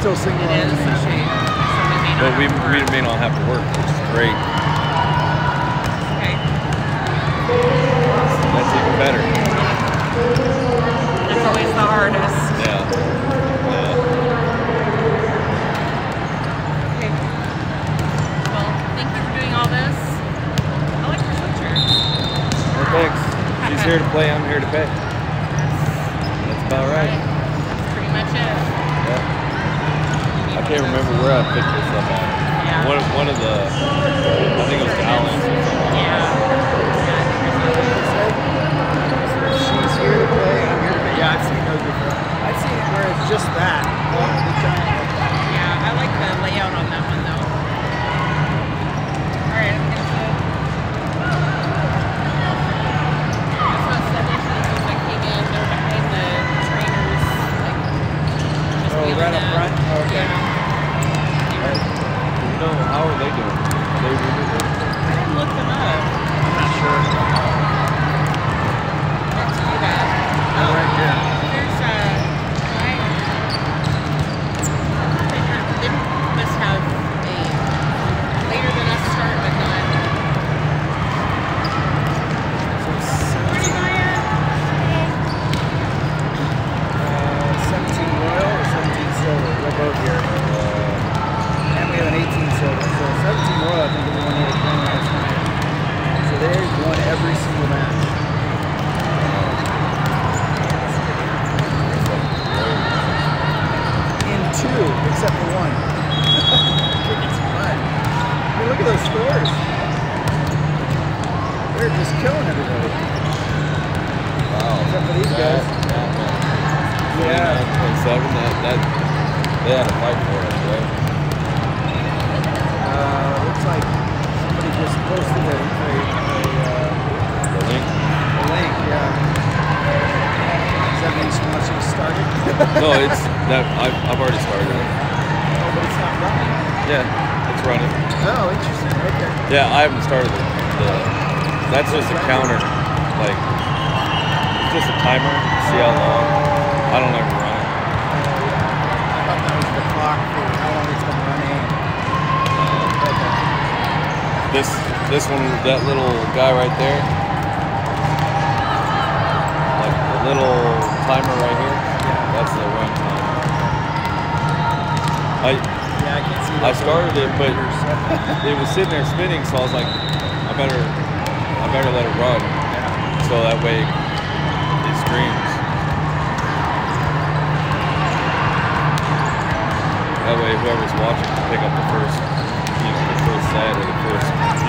still single It is. elimination. Okay. So we may not but we, we may not have to work, which is great. Okay. That's even better. That's always the hardest. Yeah. Yeah. Okay. Well, thank you for doing all this. I like your sweatshirt. Well, thanks. She's here to play. I'm here to pay. That's about right. That's pretty much it. Yeah. I can't remember where I picked this up at. Yeah. One, one of the, I think it was Allen's or. Yeah. She's here to play. I'm here to play. Yeah, I've seen those before. I've seen it where it's just that. Well, the giant. Yeah, I like the layout on that one though. Alright, I'm gonna put That's what Subnations know, how are they doing? Are they really good? I didn't look them up. I'm not sure. Let's do that. Oh, right here. There's a. They have, they must have a later than us start, but not. Did I at? Uh, 17 Royal or 17 Silver. They're both here. And we have an 18 Silver. So 17 Royal, I think, is the one they were playing last night. So they've won every single match. In two, except for one. Kicking some butt. I mean, look at those scores. They're just killing everybody. Wow. Except for these guys. Yeah. 27, that, that, they had a fight for us, right? Uh, looks like somebody just posted a, a, a, uh, The link? a link, yeah. Does that mean she wants you to start it? No, it's, that, I've, I've already started it. Oh, but it's not running. Yeah, it's running. Oh, interesting. Okay. Yeah, I haven't started it. The, that's just a counter. Like, it's just a timer. See how long. I don't ever run it. I thought that was the clock for how long it's been running. Okay. This this one, that little guy right there, like the little timer right here, that's the run time. I Yeah, I see. I started it, but it was sitting there spinning, so I was like, I better I better let it run, so that way it streams. That way, whoever's watching can pick up the first, you know, the first set or the first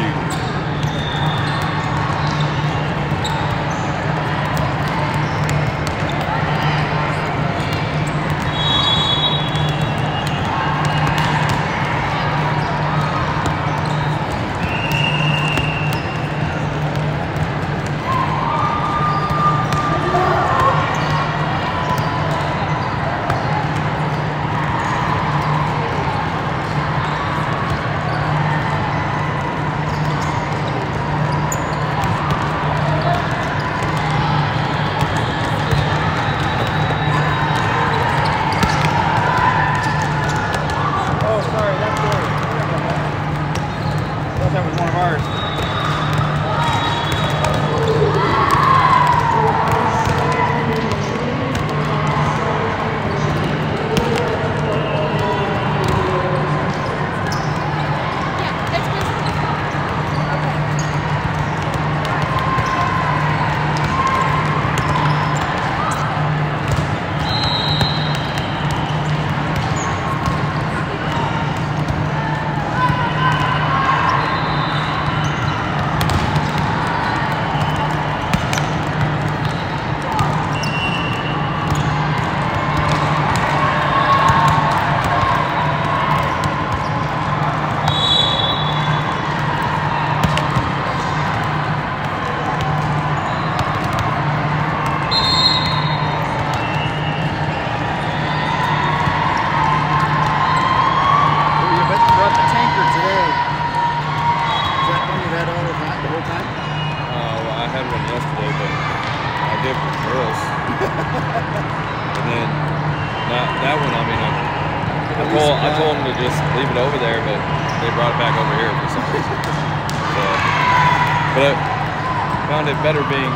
better being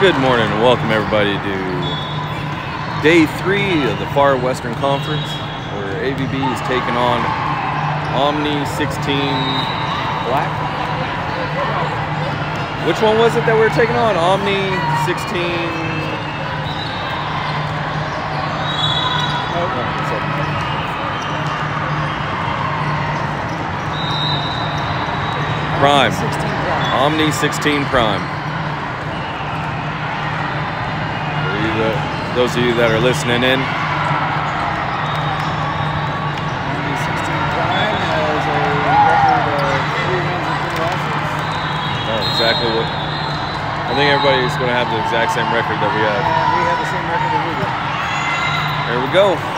Good morning and welcome everybody to day three of the Far Western Conference where AVB is taking on Omni 16 Black. Which one was it that we were taking on? Omni 16. Prime. 16 prime. Omni 16 Prime. For you that- those of you that are listening in, Omni 16 prime has a record of three wins and three losses. oh, exactly what. I think everybody's going to have the exact same record that we have. We have the same record that we do. There we go.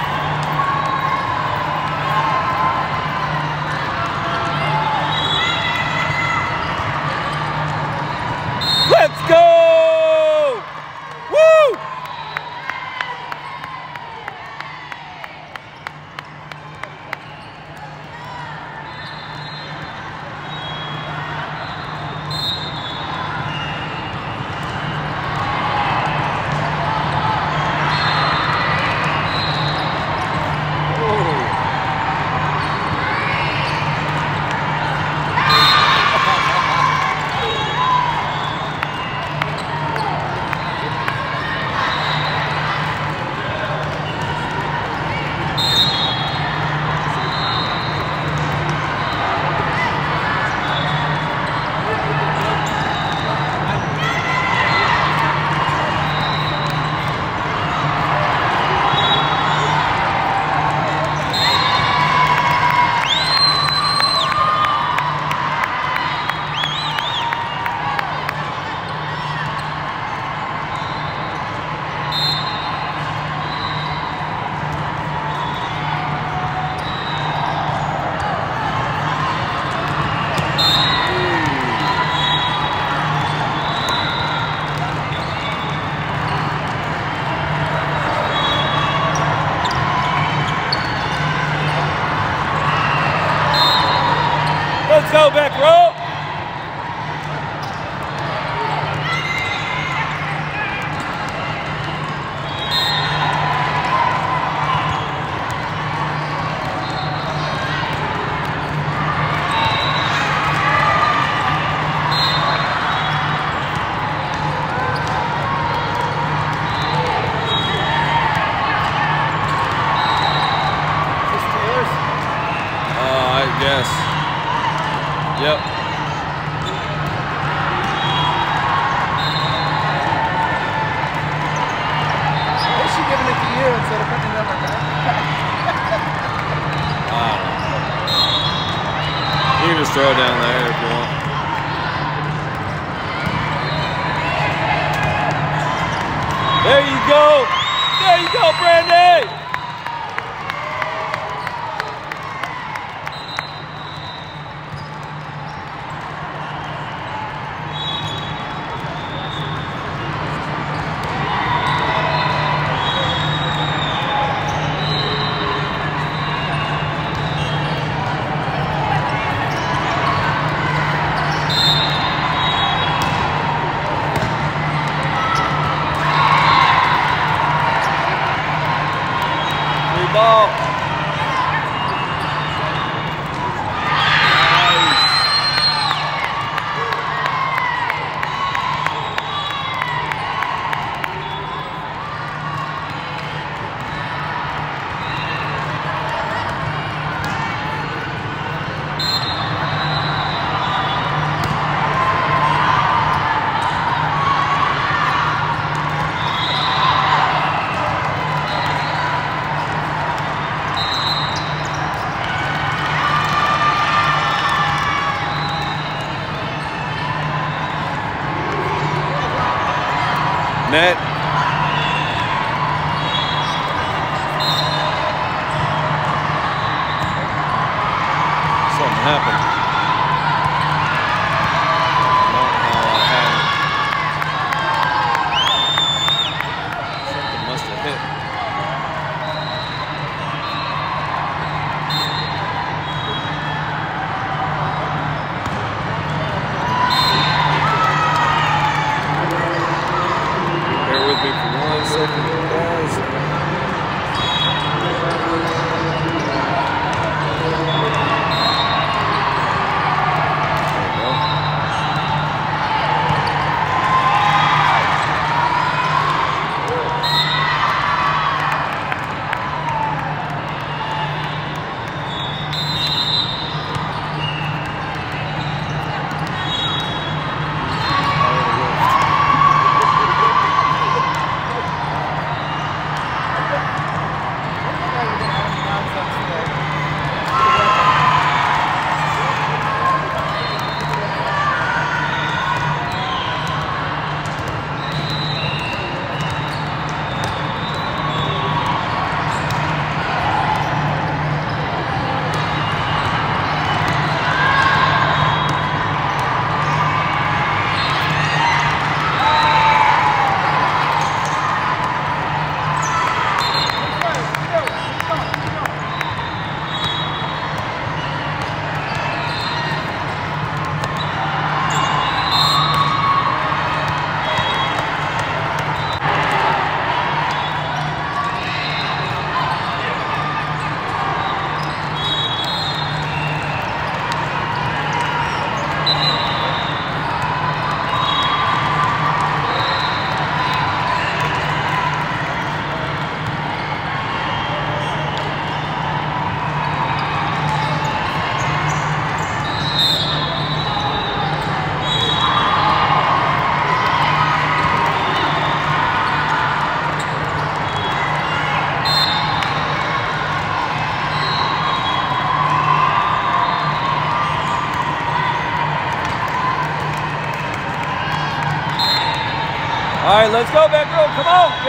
Let's go, back girl. Come on,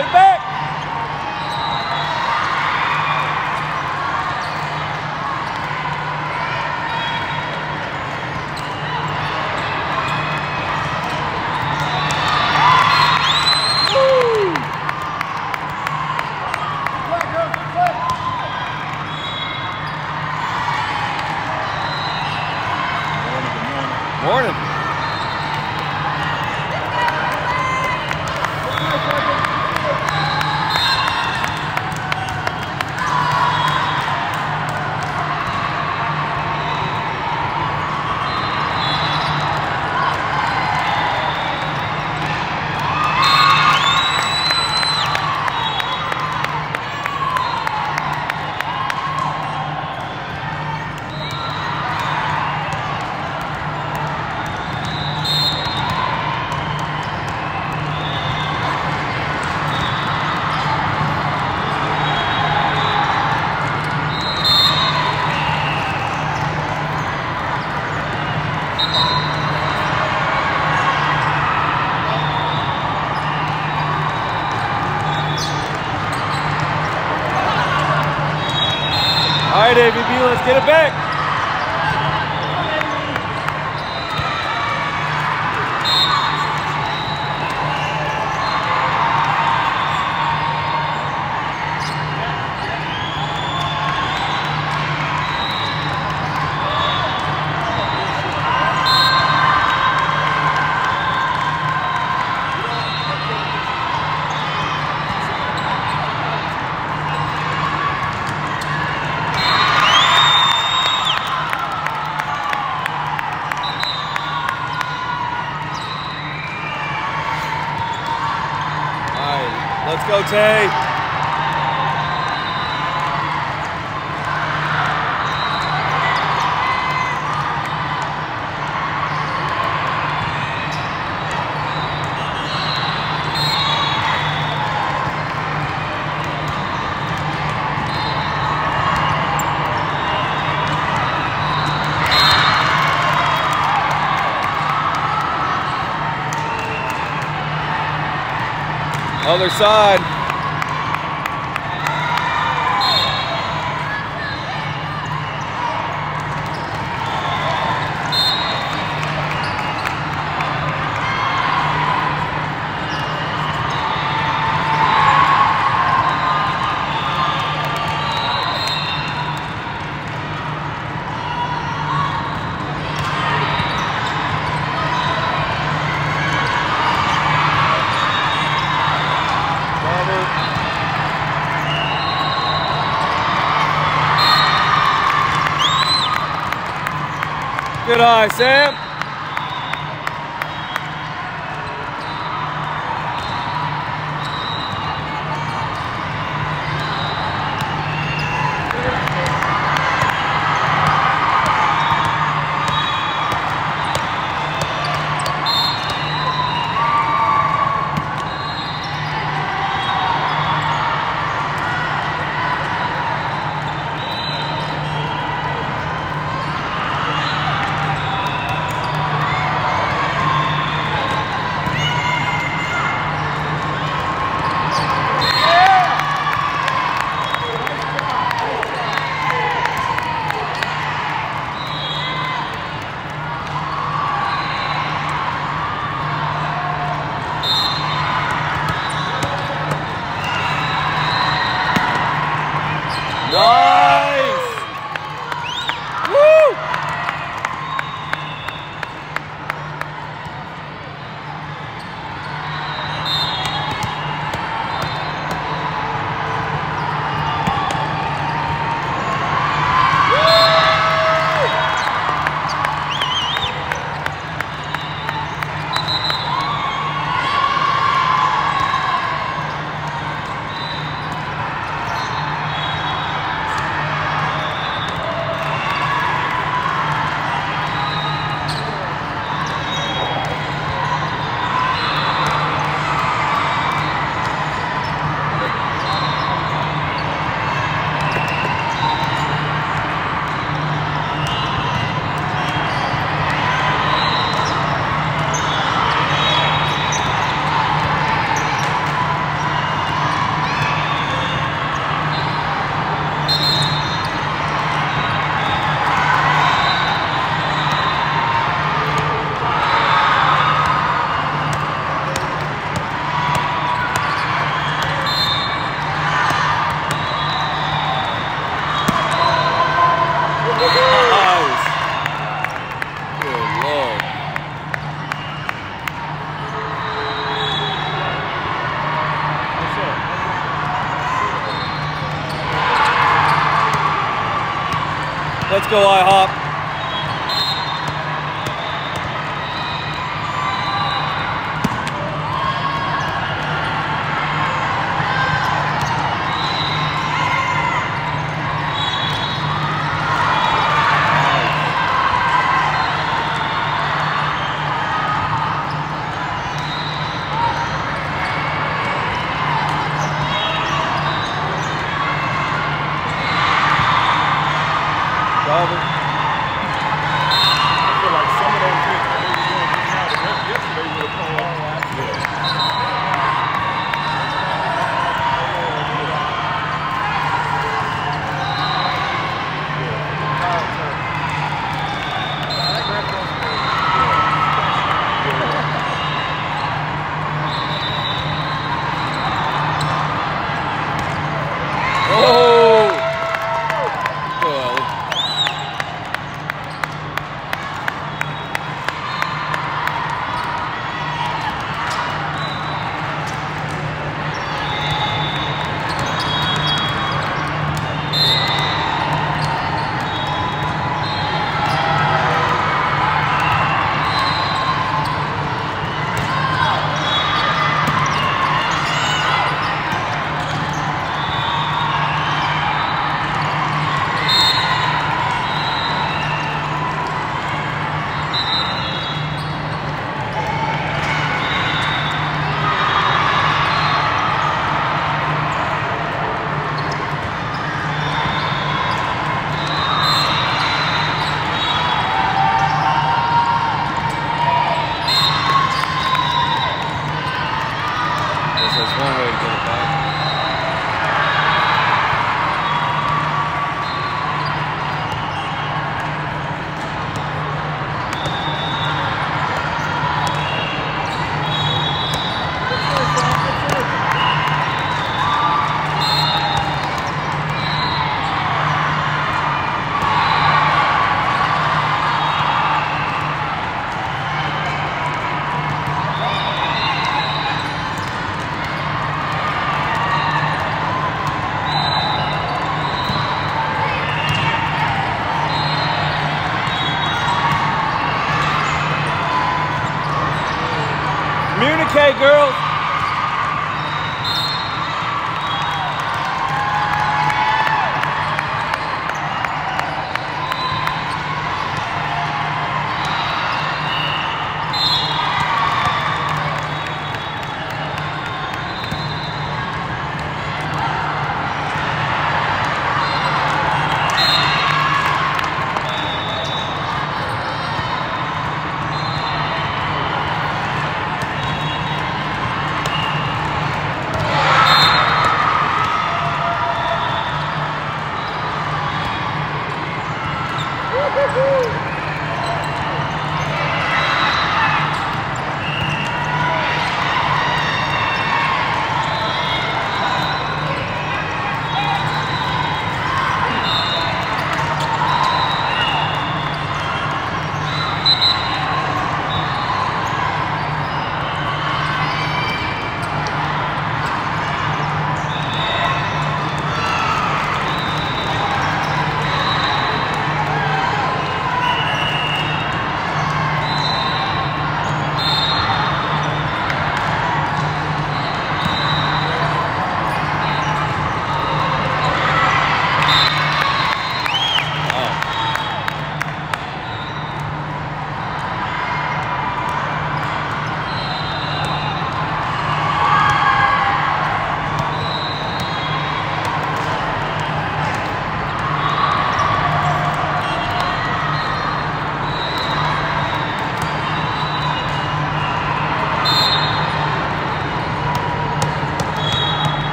Other side.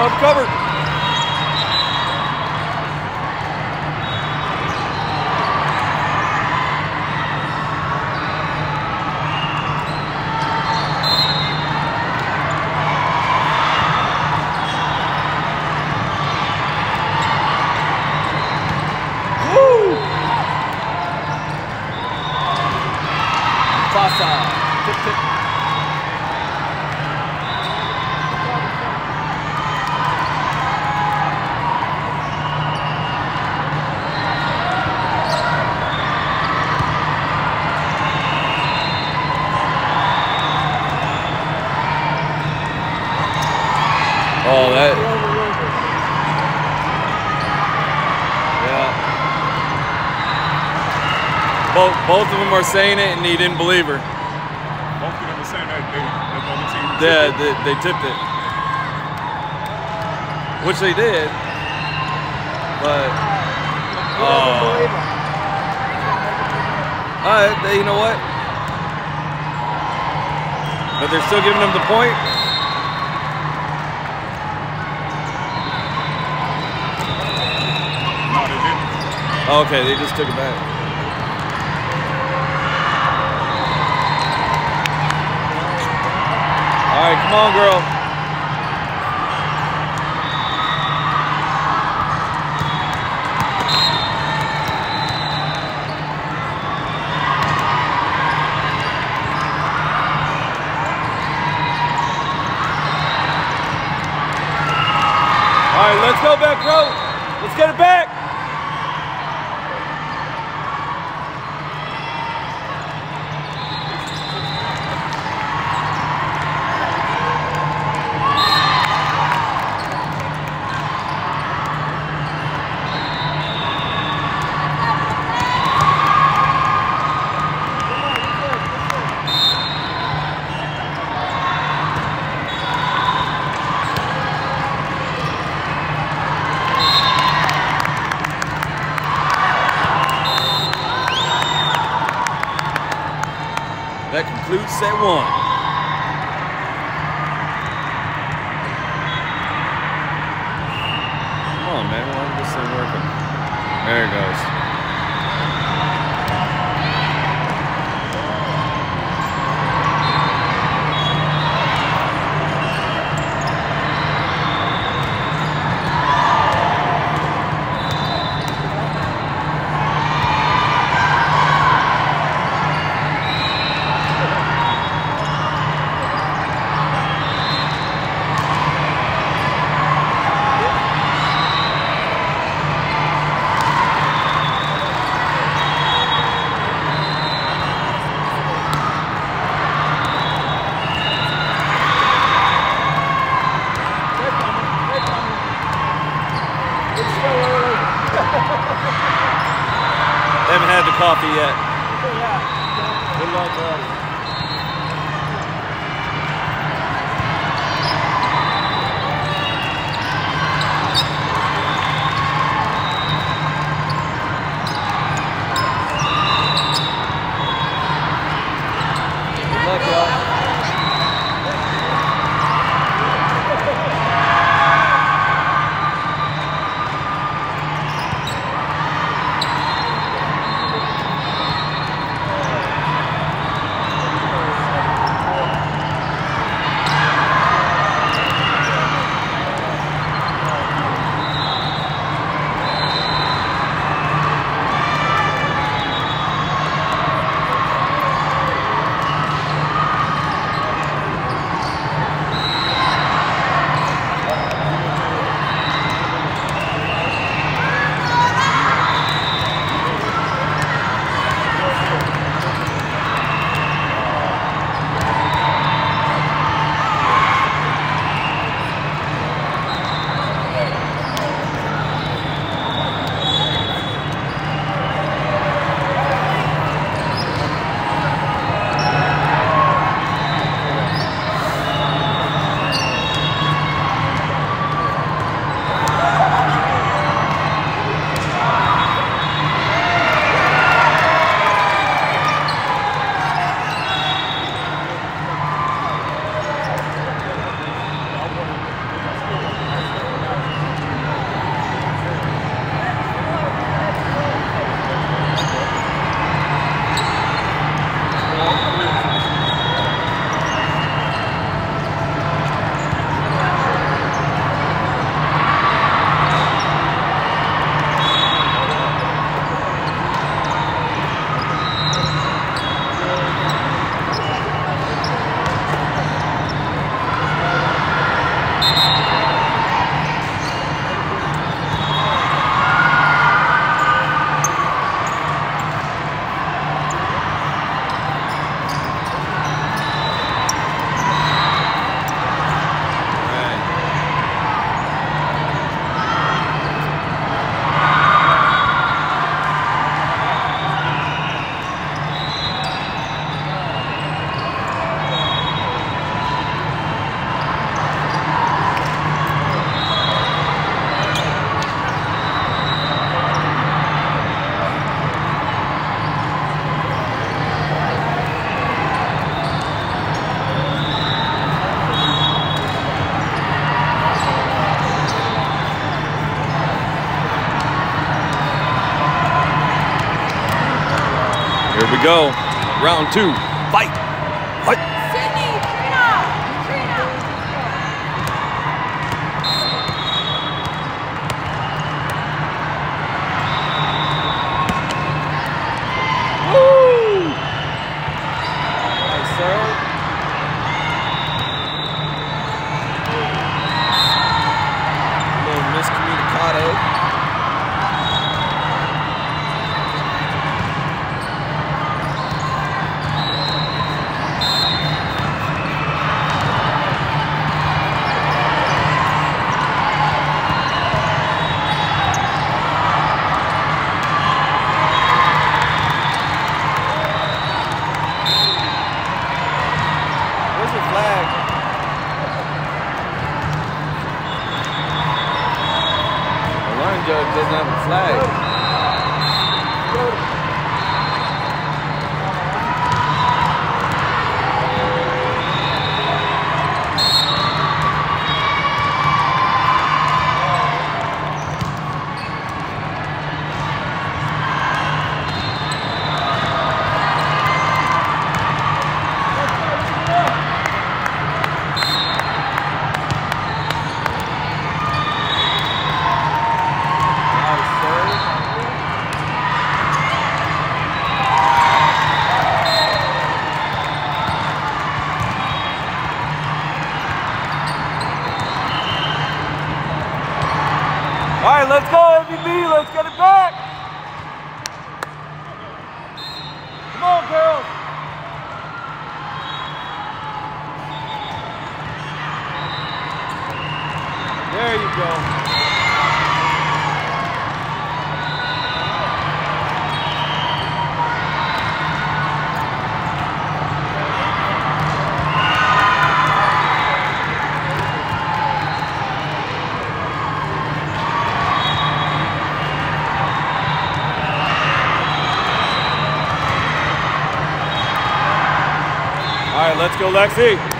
Ooh. Cover, both of are saying it, and he didn't believe her. Both of them were saying that they, that the team. Yeah, they, they tipped it, which they did. But oh, all right, they, you know what? But they're still giving them the point. No, they didn't. Okay, they just took it back. Come on, girl. Go. Round two. Let's go, Lexi.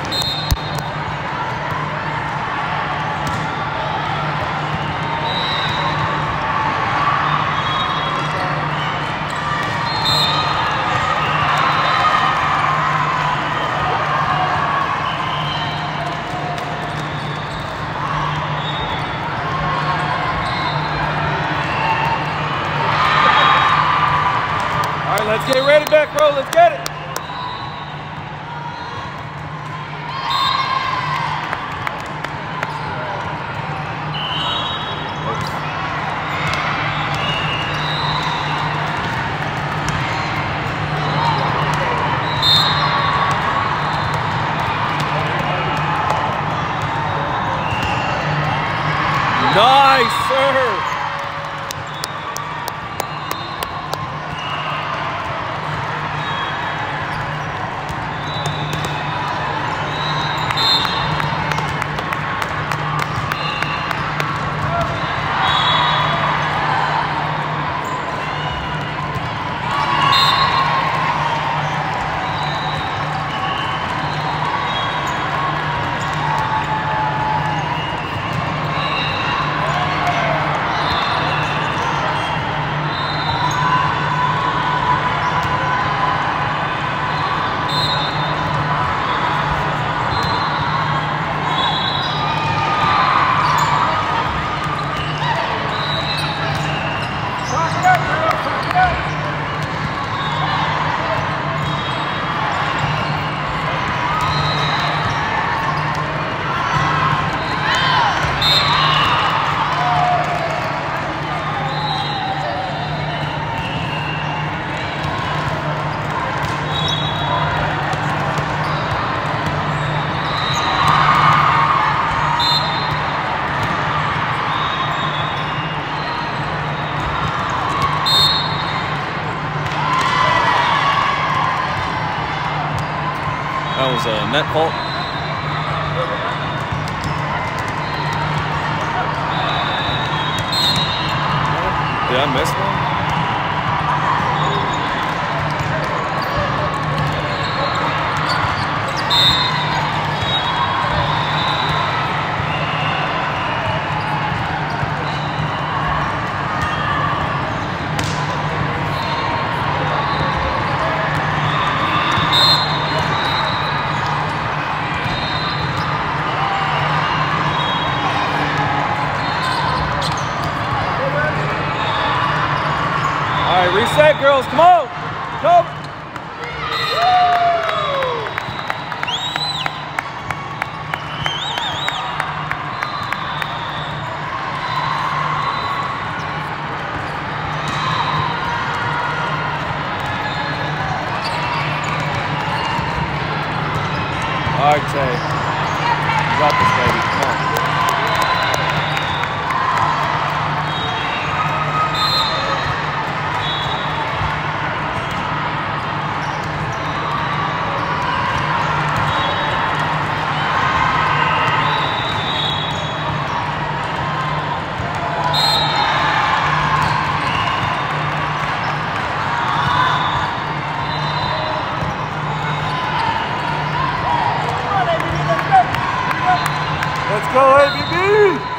Net fault. Let's go, ABB!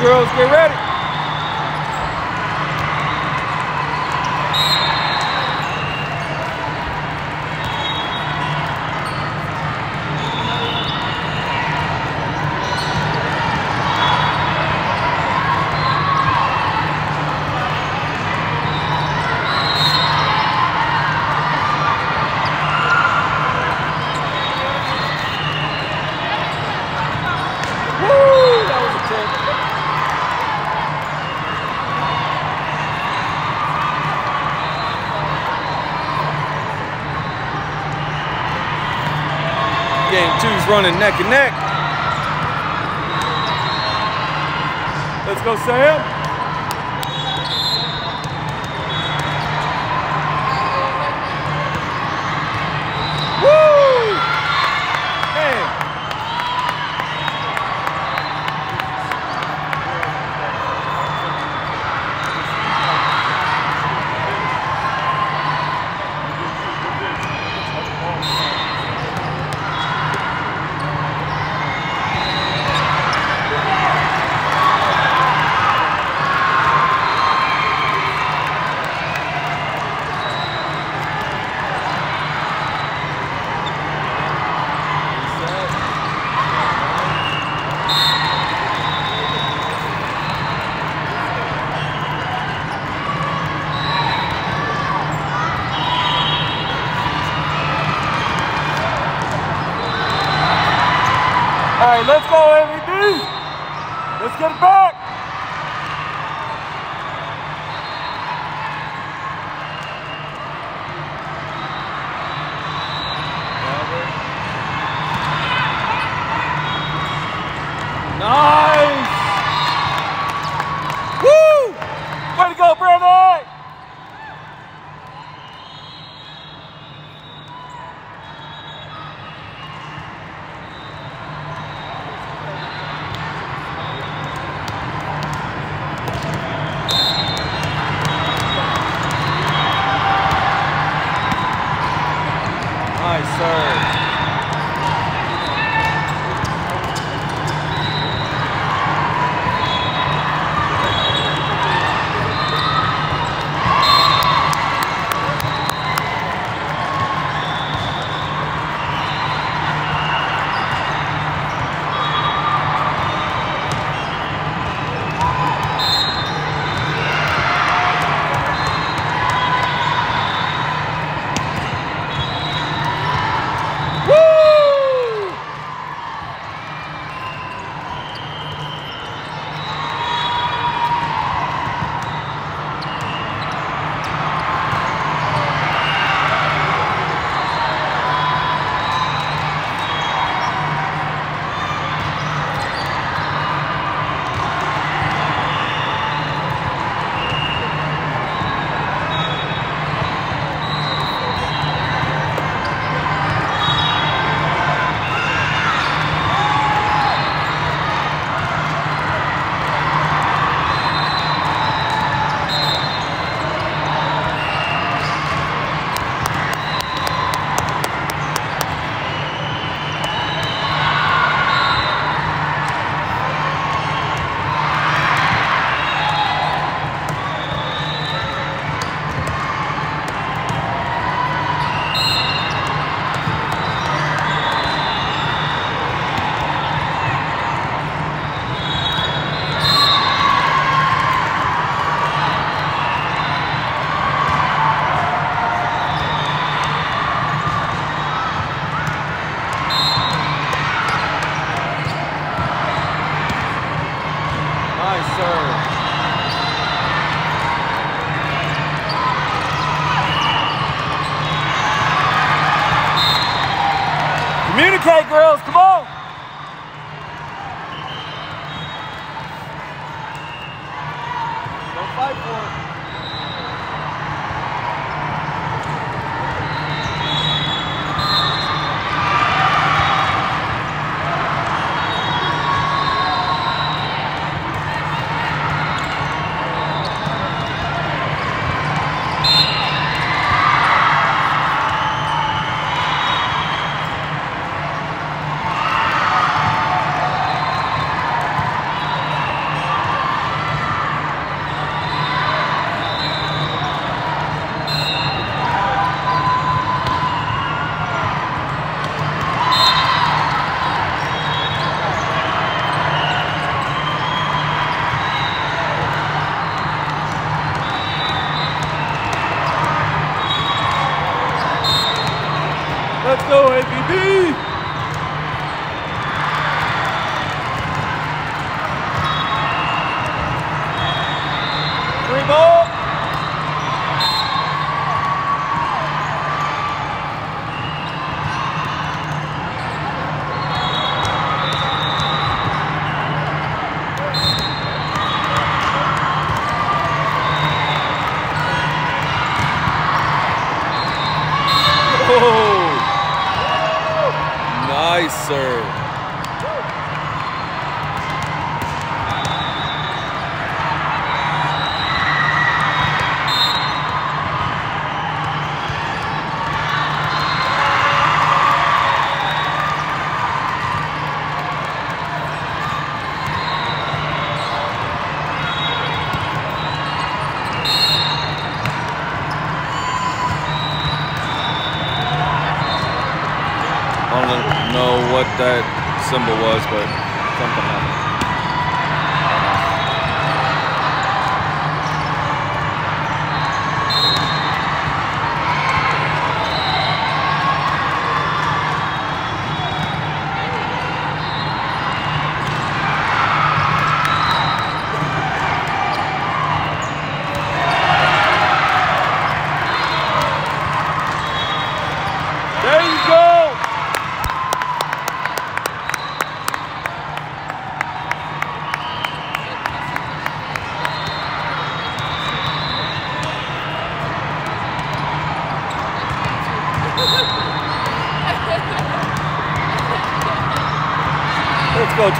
Girls. Get ready. Woo! That was a tip. Game two's running neck and neck. Let's go, Sam. Let's go, MVP. Let's get it back.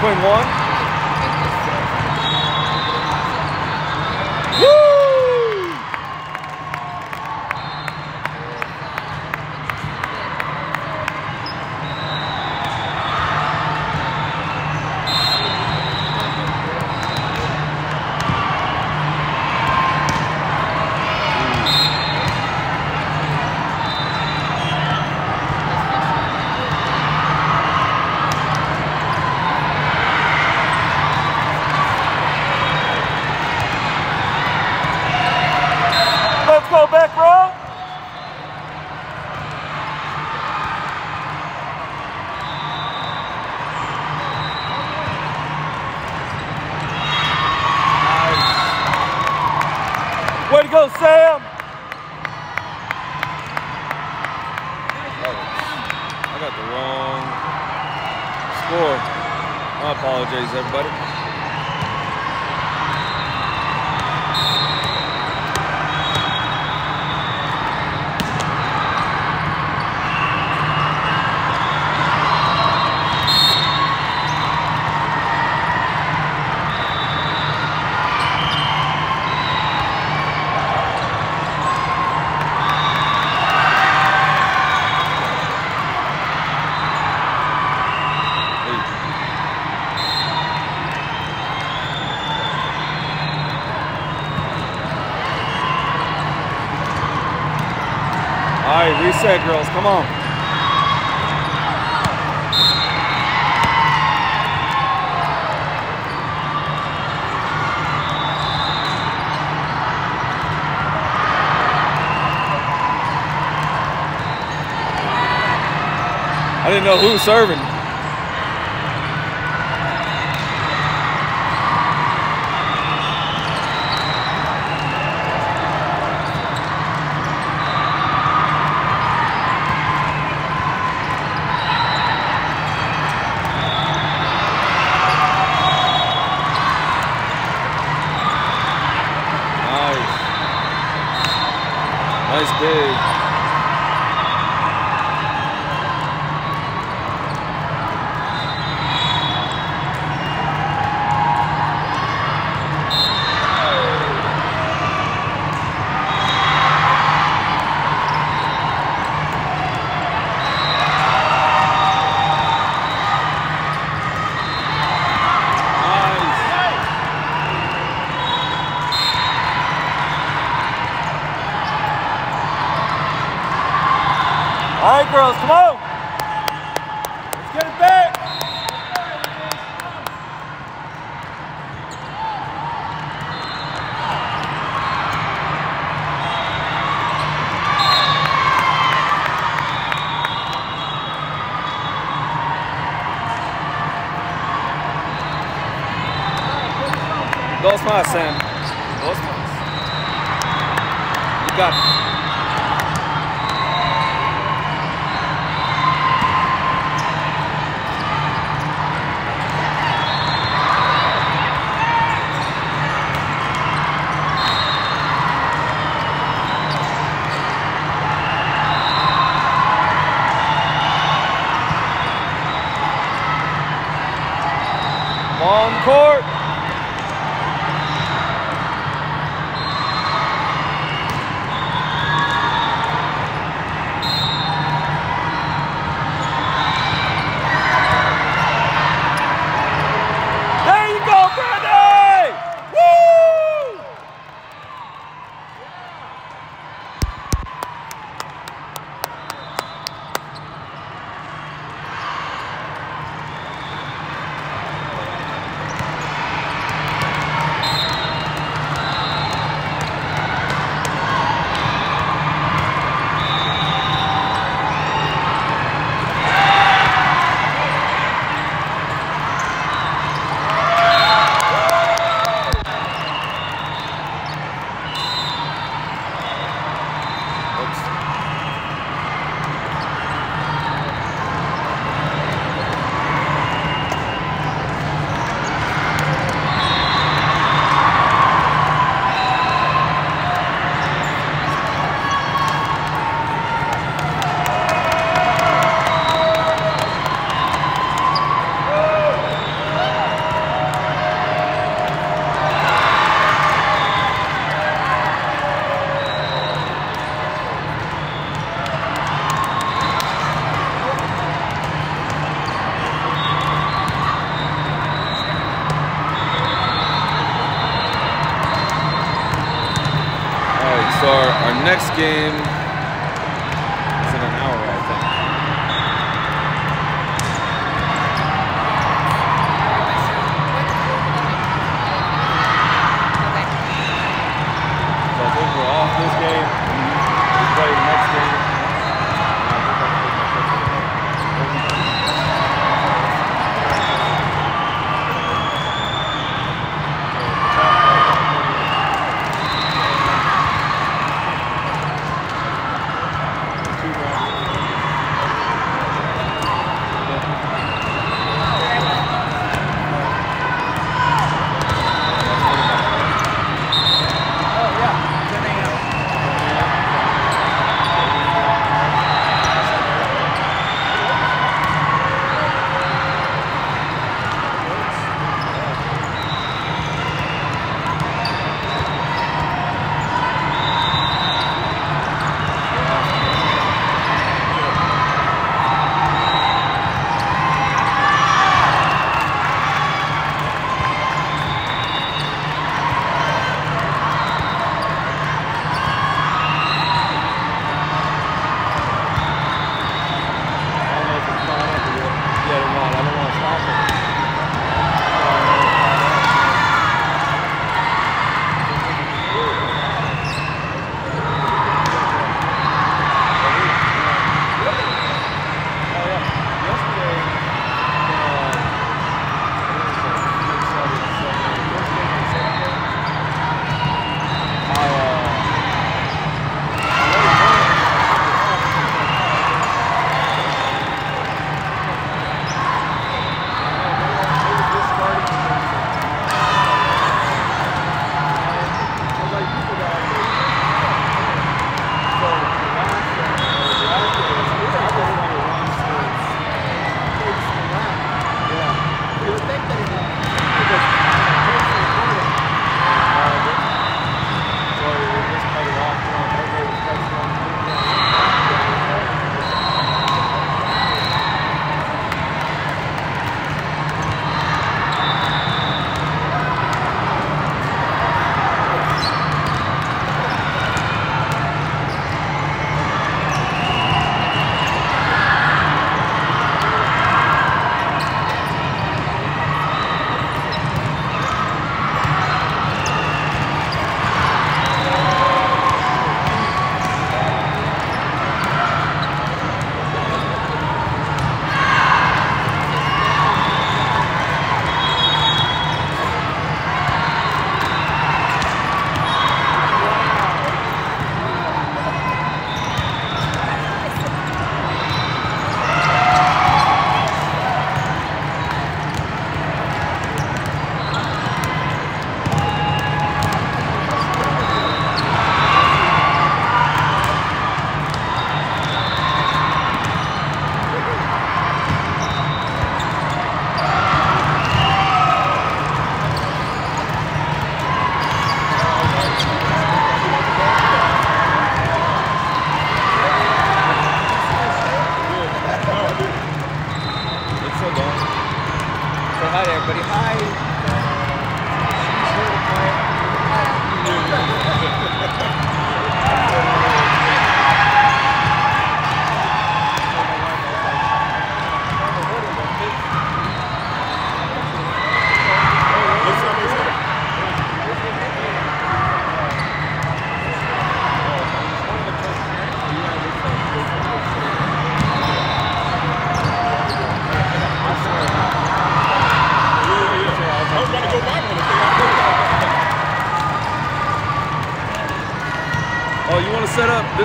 Twin one. Know who was serving.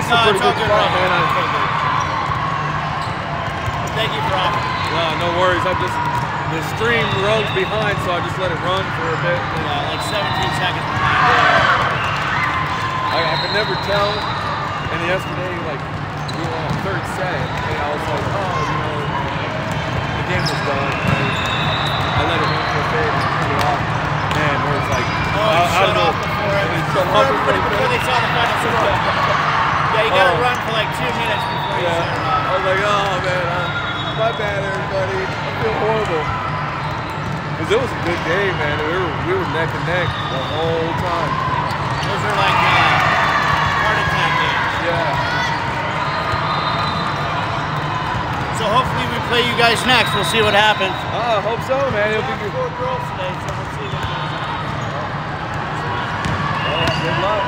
To set up? This is No, a pretty good spot, man. I. Thank you for offering. no, no worries. I just the stream runs behind, so I just let it run for a bit. Yeah, like 17 seconds behind. I, I could never tell. And yesterday, like, we were on third set, and I was like, oh, you know, the game was done. I, I let it run for a bit and cut it off. Man, where it's like, Oh, I, I shut don't know. before it. it off everybody before before they saw the final score. Yeah, you gotta Oh. run for like two minutes before you Yeah. it off. I was like, oh man, I, my bad, everybody. I feel horrible. Cause it was a good game, man. We were we were neck and neck the whole time. Those are like uh, heart attack games. Yeah. So hopefully we play you guys next. We'll see what happens. Ah, I hope so, man. It'll be good. Four girls today, so we'll see what. Oh, good luck.